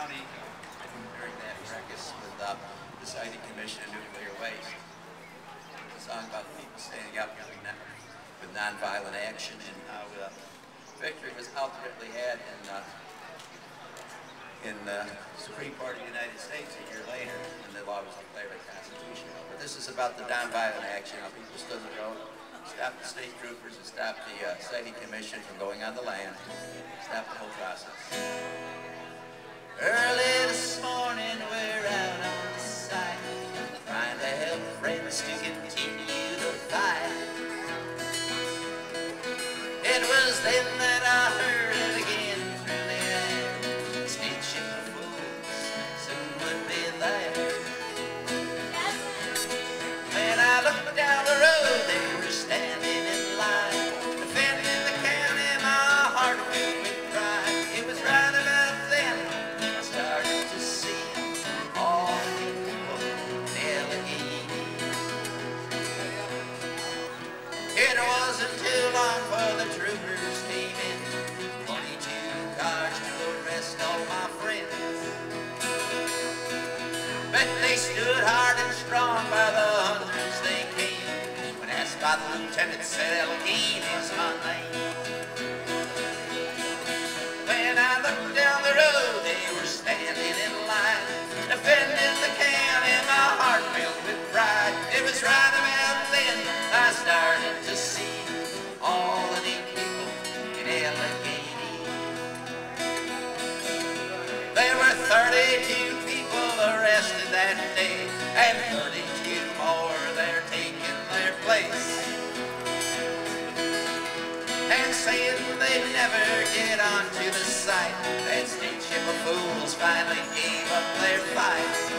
County during that practice with uh, the Siting Commission on Nuclear Waste. A song about people standing up with, nonviolent action and how uh, victory was ultimately had in, uh, in the Supreme Court of the United States a year later when the law was declared unconstitutional. But this is about the nonviolent action, how people stood the road, stopped the state troopers and stopped the uh, Siting Commission from going on the land, stopped the whole process. Early this morning, we're out on the site, trying to help friends to continue the fight. It was then that I heard wasn't too long for the troopers came in, 22 cars to arrest all my friends. But they stood hard and strong by the hundreds they came. When asked by the lieutenant, said Allegany is my name. When I looked down the road, they were standing in line, defending the county. My heart filled with pride. It was right 32 people arrested that day, and 32 more there taking their place. And saying they'd never get onto the site, that state ship of fools finally gave up their fight.